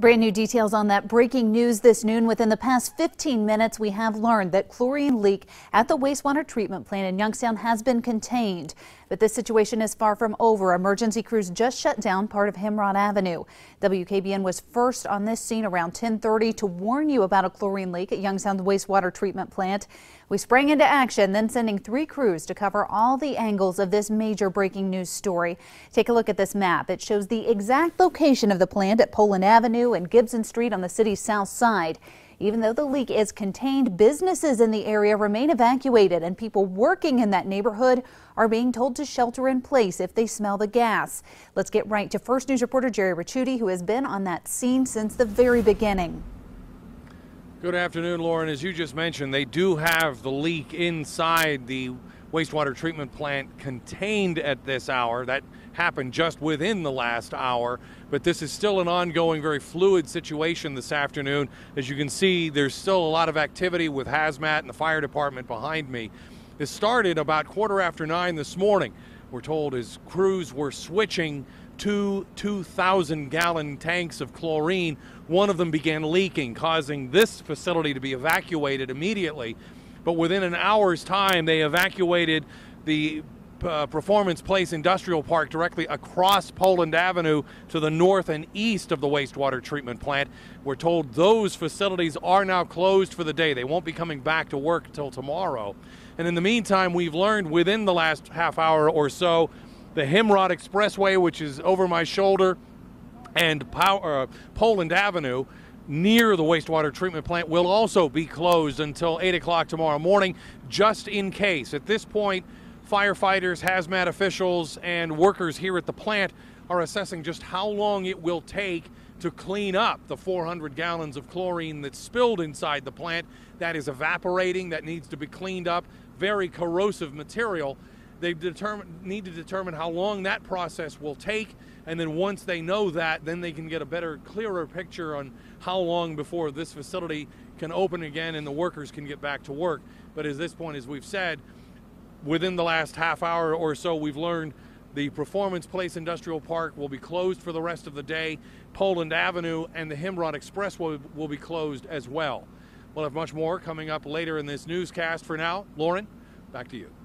Brand new details on that breaking news this noon. Within the past 15 minutes, we have learned that chlorine leak at the wastewater treatment plant in Youngstown has been contained. But this situation is far from over. Emergency crews just shut down part of Himrod Avenue. WKBN was first on this scene around 1030 to warn you about a chlorine leak at Youngstown's wastewater treatment plant. We sprang into action, then sending three crews to cover all the angles of this major breaking news story. Take a look at this map. It shows the exact location of the plant at Poland Avenue and Gibson Street on the city's south side. Even though the leak is contained, businesses in the area remain evacuated and people working in that neighborhood are being told to shelter in place if they smell the gas. Let's get right to First News reporter Jerry Ricciuti, who has been on that scene since the very beginning. Good afternoon, Lauren. As you just mentioned, they do have the leak inside the wastewater treatment plant contained at this hour. That happened just within the last hour, but this is still an ongoing, very fluid situation this afternoon. As you can see, there's still a lot of activity with hazmat and the fire department behind me. This started about quarter after nine this morning. We're told as crews were switching two 2,000 gallon tanks of chlorine. One of them began leaking, causing this facility to be evacuated immediately but within an hour's time, they evacuated the uh, Performance Place Industrial Park directly across Poland Avenue to the north and east of the wastewater treatment plant. We're told those facilities are now closed for the day. They won't be coming back to work until tomorrow. And in the meantime, we've learned within the last half hour or so, the Himrod Expressway, which is over my shoulder, and Pow- uh, Poland Avenue near the wastewater treatment plant will also be closed until 8 o'clock tomorrow morning, just in case. At this point, firefighters, hazmat officials, and workers here at the plant are assessing just how long it will take to clean up the 400 gallons of chlorine that's spilled inside the plant. That is evaporating, that needs to be cleaned up. Very corrosive material. They determine, need to determine how long that process will take, and then once they know that, then they can get a better, clearer picture on how long before this facility can open again and the workers can get back to work. But at this point, as we've said, within the last half hour or so, we've learned the Performance Place Industrial Park will be closed for the rest of the day. Poland Avenue and the Himrod Express will, will be closed as well. We'll have much more coming up later in this newscast. For now, Lauren, back to you.